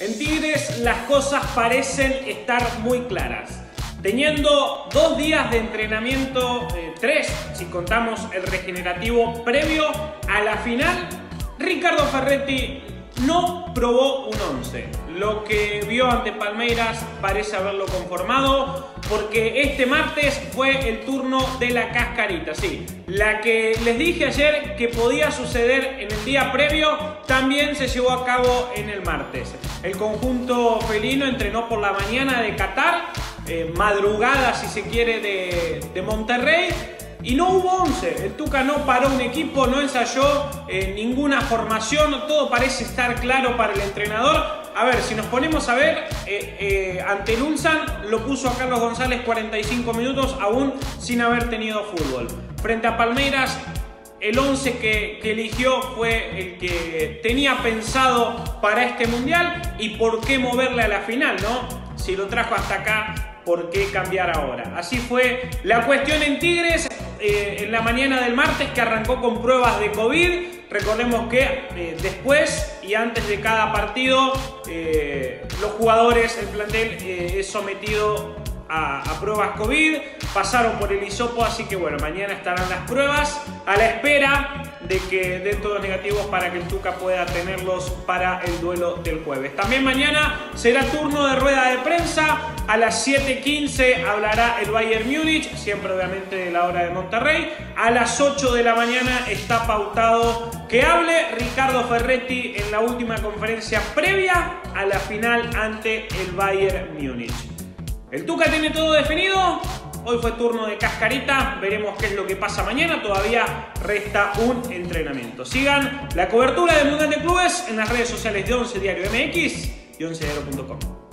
En Tigres las cosas parecen estar muy claras. Teniendo dos días de entrenamiento, eh, tres si contamos el regenerativo previo a la final, Ricardo Ferretti no probó un 11. Lo que vio ante Palmeiras parece haberlo conformado porque este martes fue el turno de la cascarita, sí. La que les dije ayer que podía suceder en el día previo también se llevó a cabo en el martes. El conjunto felino entrenó por la mañana de Qatar, eh, madrugada si se quiere de, de Monterrey y no hubo 11. El Tuca no paró un equipo, no ensayó eh, ninguna formación. Todo parece estar claro para el entrenador. A ver, si nos ponemos a ver, eh, eh, ante el Ulsan lo puso a Carlos González 45 minutos, aún sin haber tenido fútbol. Frente a Palmeiras, el 11 que, que, eligió fue el que tenía pensado para este mundial y por qué moverle a la final, ¿no? Si lo trajo hasta acá, ¿por qué cambiar ahora? Así fue la cuestión en Tigres. Eh, en la mañana del martes que arrancó con pruebas de COVID. Recordemos que eh, después y antes de cada partido eh, los jugadores, el plantel es sometido a, a, pruebas COVID, pasaron por el hisopo, así que bueno, mañana estarán las pruebas a la espera de que den todos negativos para que el Tuca pueda tenerlos para el duelo del jueves. También mañana será turno de rueda de prensa. A las 7.15 hablará el Bayern Múnich, siempre obviamente de la hora de Monterrey. A las 8 de la mañana está pautado que hable Ricardo Ferretti en la última conferencia previa a la final ante el Bayern Múnich. ¿El Tuca tiene todo definido? Hoy fue turno de cascarita, veremos qué es lo que pasa mañana, todavía resta un entrenamiento. Sigan la cobertura del Mundial de Clubes en las redes sociales de 11 Diario MX y 11diario.com.